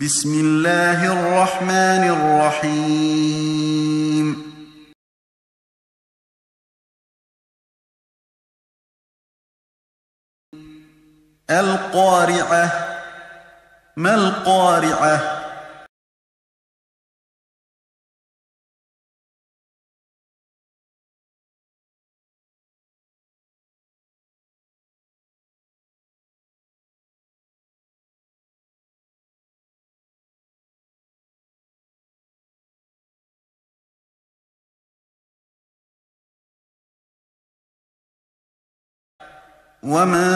بسم الله الرحمن الرحيم. القارعة ما القارعة؟ وما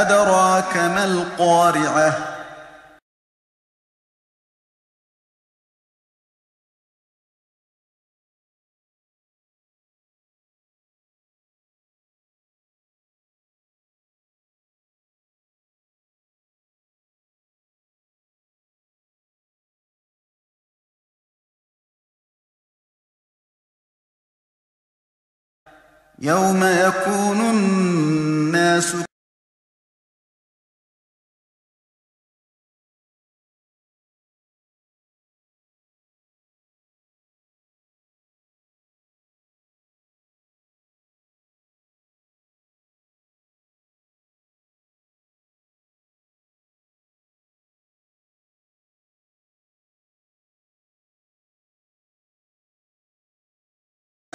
أدراك ما القارعة يوم يكون الناس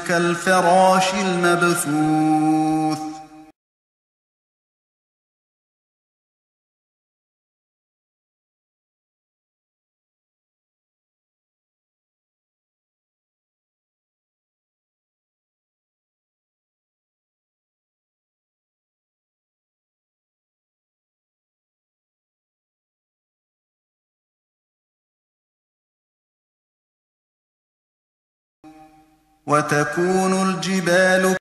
كالفراش المبثوث. وتكون الجبال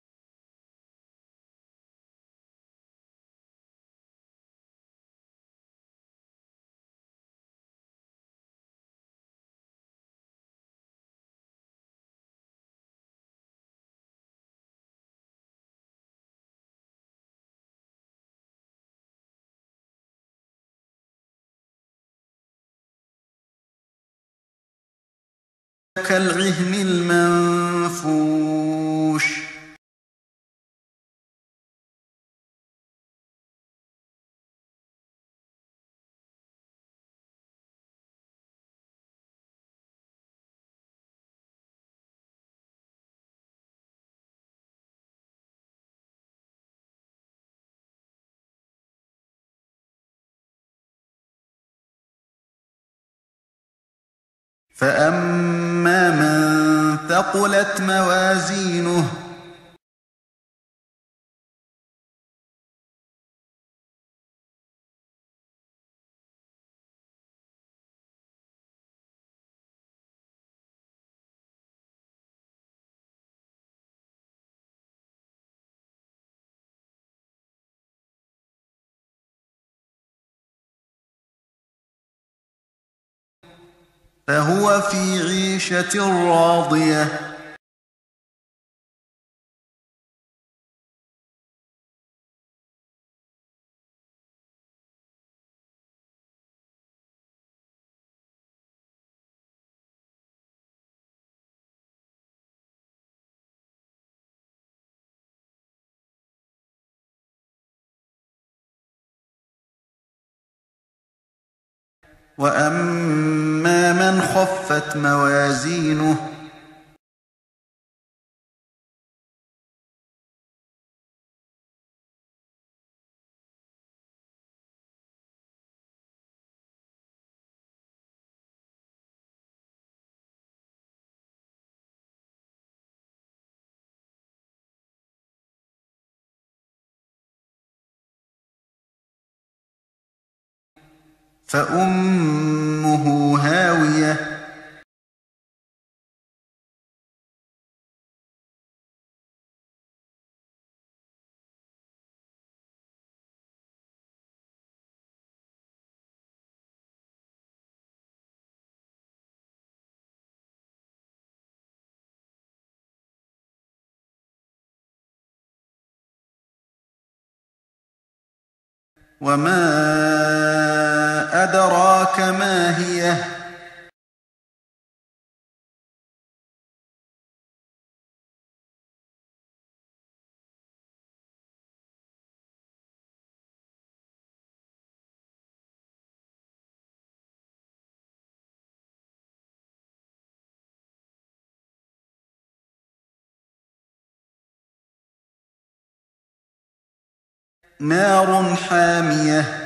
كالعهن المنفوش. فأما من ثقلت موازينه فهو في عيشة راضية. وأما خفت موازينه. فأمه وما أدراك ما هي نار حامية.